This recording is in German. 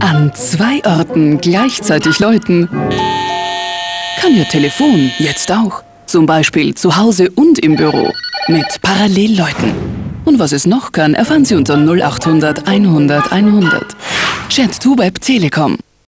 An zwei Orten gleichzeitig läuten kann Ihr Telefon jetzt auch. Zum Beispiel zu Hause und im Büro mit Parallelläuten. Und was es noch kann, erfahren Sie unter 0800 100 100. Chat2Web Telekom.